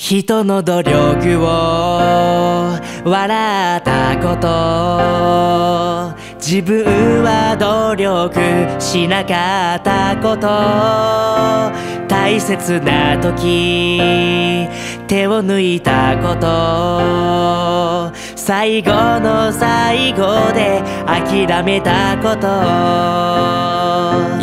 人の努力を笑ったこと。自分は努力しなかったこと。大切な時手を抜いたこと。最後の最後で諦めたこと。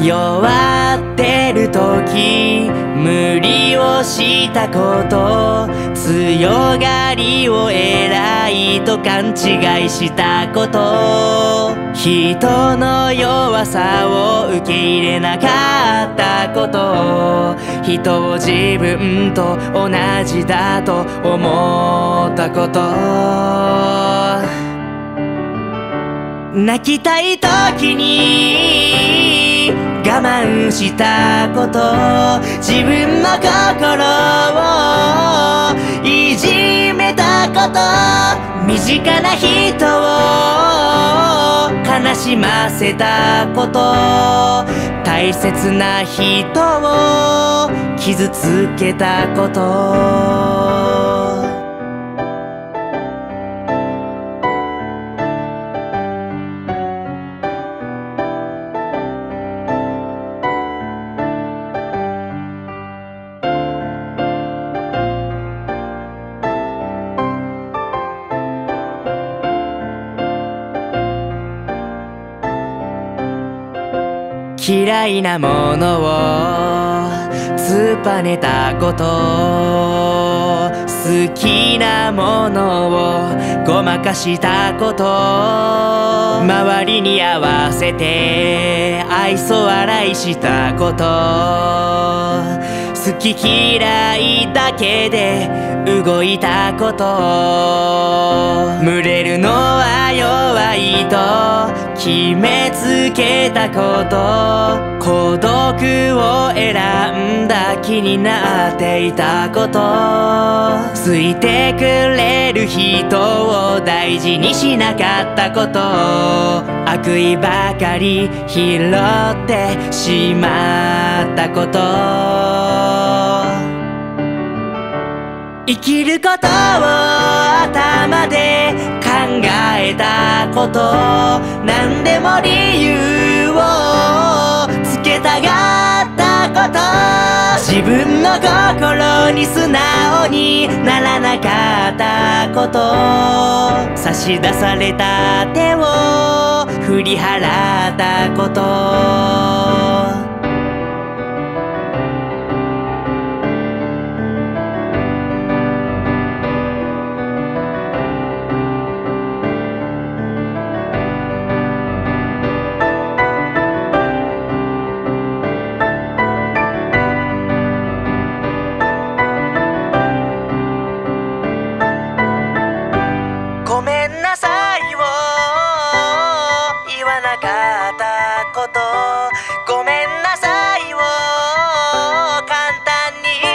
弱ってる時無理をしたこと強がりを偉いと勘違いしたこと人の弱さを受け入れなかったこと人を自分と同じだと思ったこと。泣きたい時に我慢したこと自分の心をいじめたこと身近な人を悲しませたこと大切な人を傷つけたこと。嫌いなものを突っぱねたこと好きなものをごまかしたこと。周りに合わせて愛想笑いしたこと。好き嫌いだけで動いたこと。群れるのは弱いと決めつけたこと。孤独を選んだ気になっていたこと。ついてくれる人を大事にしなかったこと。悪意ばかり拾ってしまったこと。生きることを頭で考えたこと何でも理由をつけたがったこと。自分の心に素直にならなかったこと。差し出された手を振り払ったこと。ったこと。ごめんなさい。を簡単に言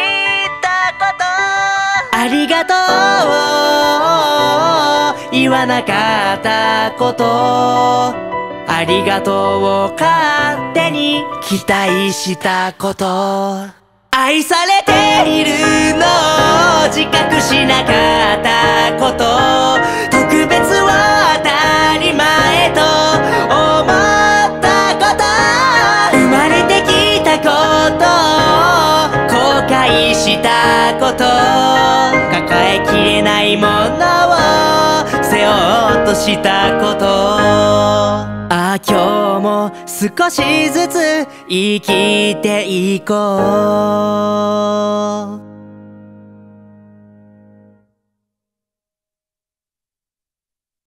ったこと。ありがとう。言わなかったこと。ありがとうを勝手に期待したこと。愛されているの。を自覚しなかった。こと抱えきれないものを背負おうとしたこと。ああ今日も少しずつ生きていこう。